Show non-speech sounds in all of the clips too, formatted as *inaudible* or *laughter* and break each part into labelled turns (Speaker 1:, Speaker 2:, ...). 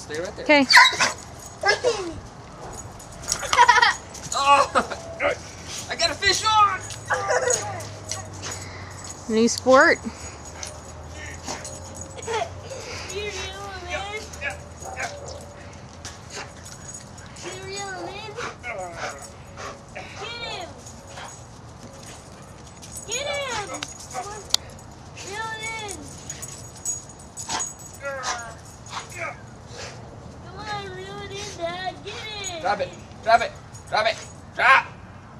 Speaker 1: Stay right there.
Speaker 2: Okay. *laughs*
Speaker 1: Oh, *laughs* I got a fish on.
Speaker 2: New sport.
Speaker 3: You real man?
Speaker 1: Yeah, yeah.
Speaker 3: You real man? Get him! Get him! Come on. Reel it in! Come on, reel it in, Dad. Get it!
Speaker 1: Drop it. Drop it. Drop it. Drop.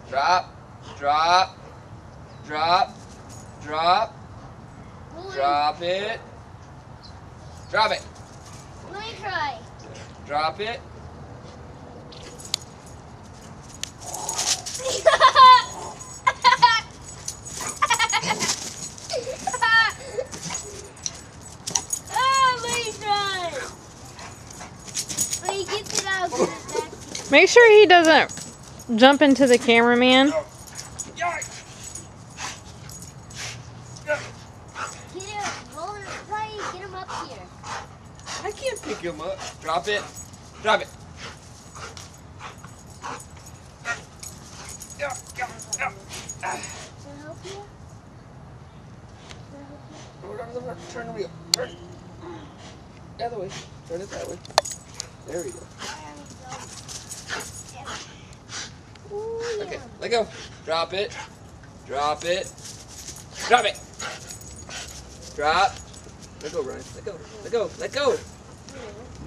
Speaker 1: Drop. Drop. Drop. Drop.
Speaker 3: Hold it.
Speaker 1: Drop it. Drop it.
Speaker 3: Let me try.
Speaker 1: Drop it. *laughs*
Speaker 3: Oh, let me try. When he gets it out, put it back.
Speaker 2: Make sure he doesn't jump into the cameraman.
Speaker 1: Yikes.
Speaker 3: Get him. Roll it. Try and get him up here.
Speaker 1: I can't pick him up. Drop it. Drop it. Yeah, yeah, yeah.
Speaker 3: Can I help you? Can I help you?
Speaker 1: Turn the wheel. The other way. Turn it that way. There we go. Okay, let go. Drop it. Drop it. Drop it. Drop. Let go, Ryan. Let go. Let go. Let go.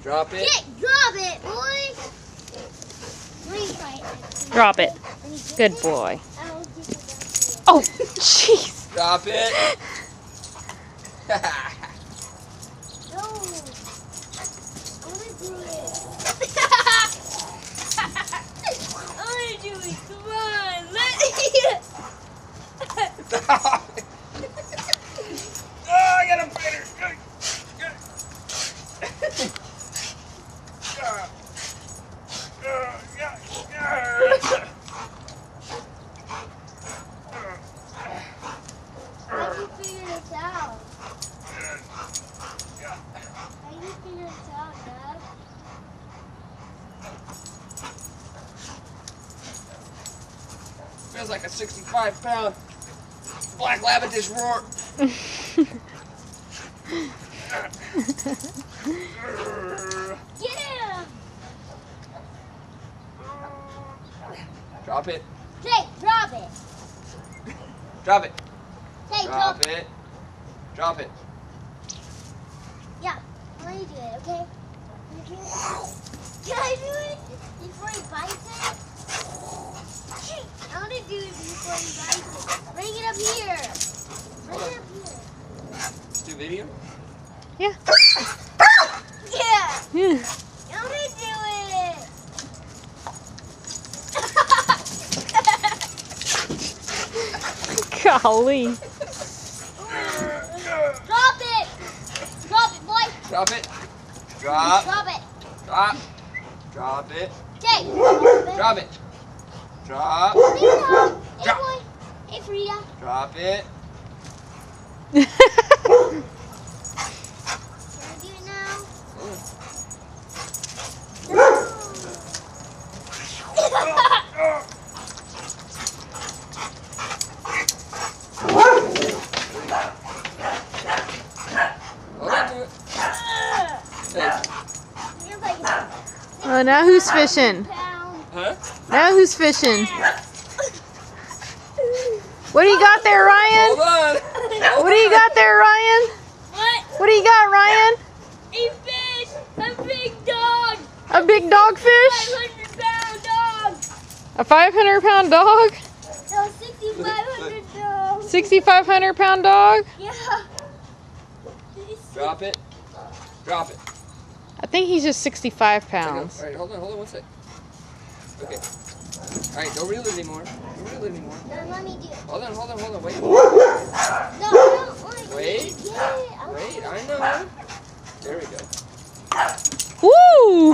Speaker 1: Drop it.
Speaker 3: Get, drop it, boy. Let me try it.
Speaker 2: Drop it.
Speaker 3: Let me get
Speaker 2: Good boy.
Speaker 3: I'll give it back
Speaker 2: Oh, *laughs* jeez.
Speaker 1: Drop it. *laughs* *laughs*
Speaker 3: to you. No. I want to do it. I want to do it. Come on. Let
Speaker 1: oh, I got a biter. Good. Good. Ah. Ah, yeah, yeah.
Speaker 3: How do you figure this out? How do you figure this out, Dad?
Speaker 1: Feels like a 65 pound black Labrador roar.
Speaker 3: Get him!
Speaker 1: Drop it.
Speaker 3: Hey, drop it.
Speaker 1: Drop it.
Speaker 3: Hey, drop,
Speaker 1: Drop it. Drop it.
Speaker 3: Yeah, you to do it, okay? Can I do it? Can I do it before he bites it? I want to do it before he bites it. Bring it up here. Bring it up here.
Speaker 1: Do video.
Speaker 2: Yeah.
Speaker 3: Yeah,
Speaker 2: Yeah.
Speaker 3: I want do it. *laughs*
Speaker 2: Golly.
Speaker 3: drop it. Drop it, boy.
Speaker 1: Drop it. Drop.
Speaker 3: Drop it.
Speaker 1: Drop. Drop it.
Speaker 3: Okay.
Speaker 1: Drop it. Drop.
Speaker 3: Hey, Tom. Hey,
Speaker 1: Drop.
Speaker 3: boy. Hey, Frida.
Speaker 1: Drop it.
Speaker 3: Can I do it now?
Speaker 1: Hold on to it. Hey.
Speaker 3: You're like
Speaker 2: Oh, now who's fishing?
Speaker 1: Huh?
Speaker 2: Now who's fishing? What do you got there, Ryan?
Speaker 1: Hold on.
Speaker 2: What do you got there, Ryan?
Speaker 3: What?
Speaker 2: What do you got, Ryan?
Speaker 3: A fish! A big dog!
Speaker 2: A big dogfish?
Speaker 3: 500 pound dog!
Speaker 2: A 500 pound dog?
Speaker 3: No, 6,500 dog!
Speaker 2: 6,500 pound dog?
Speaker 3: Yeah.
Speaker 1: Drop it. Drop it.
Speaker 2: I think he's just 65 pounds.
Speaker 1: right, hold on, hold on one sec. Okay. All right, don't reel it anymore. Don't reel it anymore.
Speaker 3: Now let me do it.
Speaker 1: Hold on, hold on, hold on. Wait.
Speaker 3: No, I don't want to
Speaker 1: Wait.
Speaker 3: get it. I
Speaker 1: Wait, I know. There we go.
Speaker 2: Woo!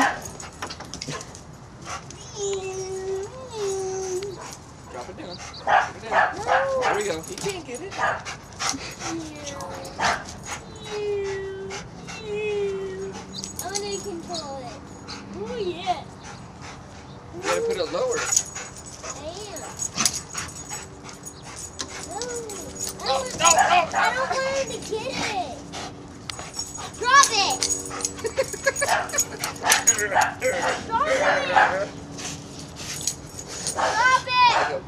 Speaker 1: Drop it down. Drop it down. There we go. He can't get it.
Speaker 3: I want to can pull it. Oh yeah.
Speaker 1: You gotta put it lower.
Speaker 3: Damn. No. I
Speaker 1: No, no, no,
Speaker 3: I don't want her to get it. Drop it. Drop it. Drop it.
Speaker 1: Go, go.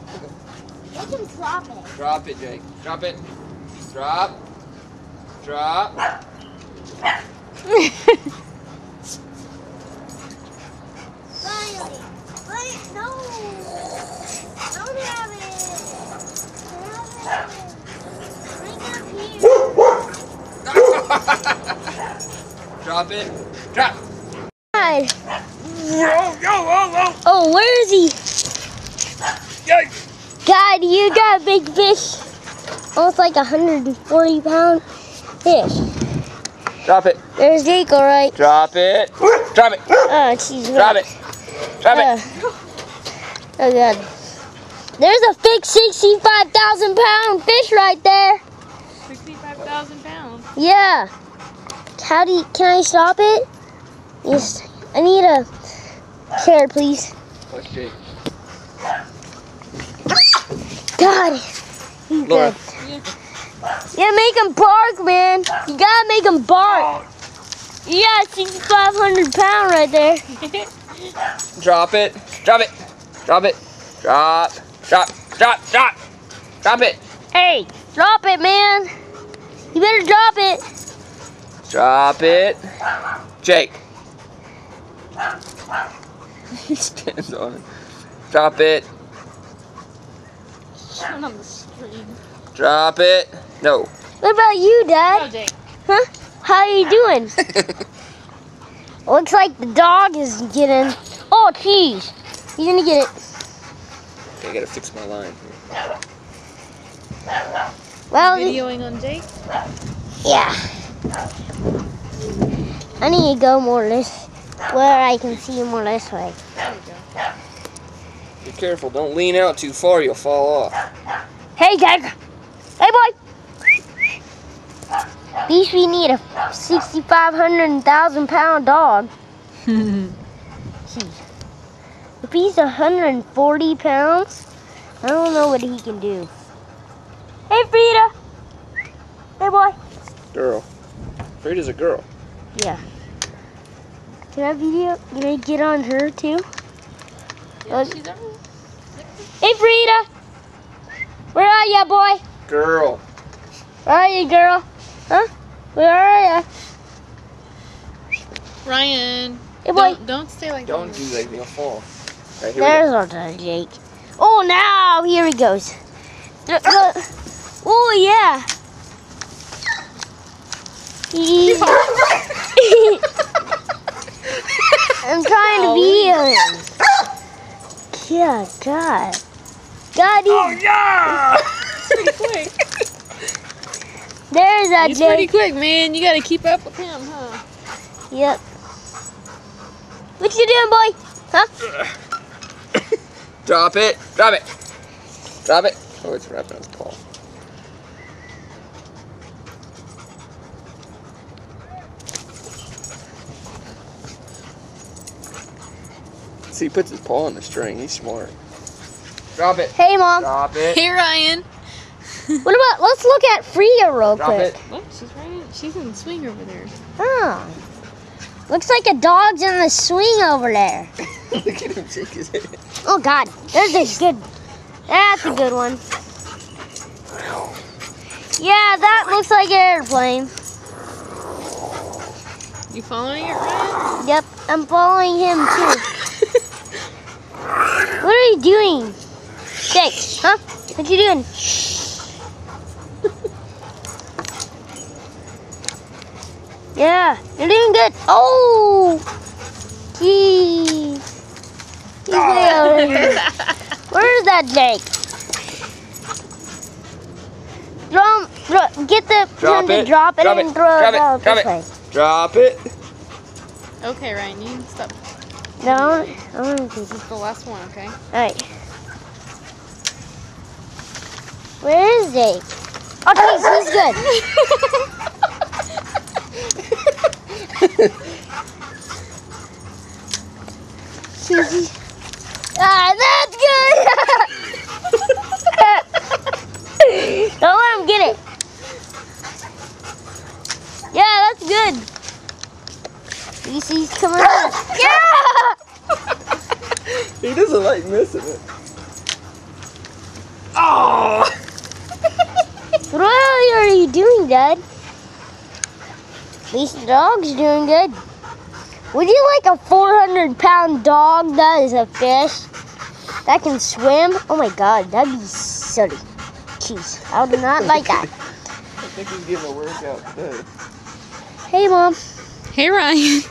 Speaker 3: Make him drop it.
Speaker 1: Drop it, Jake. Drop it. Drop. Drop. *laughs*
Speaker 3: No. Don't have it. Have it. Bring up here.
Speaker 1: Drop it. Drop.
Speaker 3: God.
Speaker 1: Whoa, whoa, whoa.
Speaker 3: Oh, where is he?
Speaker 1: Yikes.
Speaker 3: God, you got a big fish. Almost like a 140 pound fish.
Speaker 1: Drop it.
Speaker 3: There's Jake, all right.
Speaker 1: Drop it. Drop it.
Speaker 3: Oh, jeez.
Speaker 1: Drop it. Drop
Speaker 3: Uh,
Speaker 1: it.
Speaker 3: Oh, God. There's a big 65,000 pound fish right there.
Speaker 2: 65,000 pounds.
Speaker 3: Yeah. How do you, can I stop it? Yes. I need a chair, please.
Speaker 1: Watch Jake.
Speaker 3: God. You good. Yeah, make him bark, man. You gotta make him bark. Yeah, 6,500 pound right there. *laughs*
Speaker 1: Drop it. Drop it. Drop it. Drop. Drop. Drop. Drop. Drop it.
Speaker 3: Hey, drop it, man. You better drop it.
Speaker 1: Drop it. Jake. *laughs* He stands on it. Drop it.
Speaker 2: Showing on the screen.
Speaker 1: Drop it. No.
Speaker 3: What about you,
Speaker 2: Go,
Speaker 3: Dad?
Speaker 2: Jake.
Speaker 3: Huh? How are you doing? *laughs* Looks like the dog is getting. Oh, jeez. He's gonna get it.
Speaker 1: I gotta fix my line.
Speaker 3: Well, the-
Speaker 2: Videoing on Jake.
Speaker 3: yeah. I need to go more this where I can see more this way.
Speaker 2: There you go.
Speaker 1: Be careful. Don't lean out too far. You'll fall off.
Speaker 3: Hey, Dad. Hey, boy. At least we need a 6,500 and 1,000 pound dog. *laughs* If he's 140 pounds, I don't know what he can do. Hey, Frida. Hey, boy.
Speaker 1: Girl. Frida's a girl.
Speaker 3: Yeah. Can I video? Can I get on her too?
Speaker 2: Yeah,
Speaker 3: Look.
Speaker 2: she's alright.
Speaker 3: Hey, Frida. Where are ya, boy?
Speaker 1: Girl.
Speaker 3: Where are you, girl? Huh? Where are ya?
Speaker 2: Ryan.
Speaker 3: Hey, boy.
Speaker 2: Don't, don't stay like that.
Speaker 1: Don't do that. You'll fall. Right, here we go.
Speaker 3: There's our dad, Jake. Oh, now here he goes. Look, look. Oh, yeah. He- *laughs* I'm trying to be him. Yeah, God. God,
Speaker 1: Oh,
Speaker 3: he's,
Speaker 1: yeah!
Speaker 2: pretty quick.
Speaker 3: there's that Jake.
Speaker 2: He's pretty
Speaker 3: Jake.
Speaker 2: quick, man. You gotta keep up with him, huh?
Speaker 3: Yep. What you doing, boy? Huh?
Speaker 1: Drop it. Drop it. Drop it. Oh, it's wrapping his paw. See, he puts his paw on the string. He's smart. Drop it.
Speaker 3: Hey, Mom.
Speaker 1: Drop it.
Speaker 2: Hey, Ryan. *laughs*
Speaker 3: What about, let's look at Freya real
Speaker 1: Drop
Speaker 3: quick.
Speaker 1: it.
Speaker 2: Look, she's right. In, she's in the swing over there.
Speaker 3: Oh. Looks like a dog's in the swing over there.
Speaker 1: Look at him shake his head.
Speaker 3: Oh God, there's a good. That's a good one. Yeah, that looks like an airplane.
Speaker 2: You following it, Ryan?
Speaker 3: Yep, I'm following him too. *laughs* What are you doing? Jake, huh? What you doing? Yeah, you're doing good. Oh, jeez. He's way over here. Where is that Jake? Throw him, throw, get the
Speaker 1: Drop
Speaker 3: him to
Speaker 1: it.
Speaker 3: drop it
Speaker 1: Drop
Speaker 3: and
Speaker 1: it.
Speaker 3: throw
Speaker 1: Drop
Speaker 3: it
Speaker 1: it.
Speaker 3: out
Speaker 1: Drop
Speaker 3: this
Speaker 1: it.
Speaker 3: way.
Speaker 1: Drop it.
Speaker 2: Okay, Ryan, you can stop.
Speaker 3: No, I don't think
Speaker 2: This is the last one, okay?
Speaker 3: Alright. Where is Jake? Oh, jeez, he's good. *laughs* Ah, that's good. Don't let him get it. Yeah, that's good. Easy's coming out. Yeah!
Speaker 1: He doesn't like missing it. Oh! *laughs*
Speaker 3: What are you doing, Dad? At least the dog's doing good. Would you like a 400 pound dog that is a fish that can swim? Oh my god, that'd be silly. Jeez, I would not like that.
Speaker 1: I think he's getting a workout today.
Speaker 3: Hey, Mom.
Speaker 2: Hey, Ryan.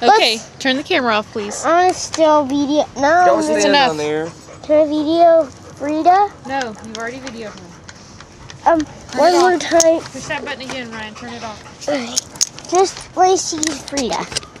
Speaker 2: Okay, turn the camera off, please.
Speaker 3: I want to still video. No,
Speaker 1: Don't
Speaker 3: I'm
Speaker 1: stand
Speaker 2: enough.
Speaker 1: on there.
Speaker 3: Can I video Frida?
Speaker 2: No, you've already videoed her.
Speaker 3: Um, one more time.
Speaker 2: Push that button again, Ryan. Turn it off.
Speaker 3: Just see Frida.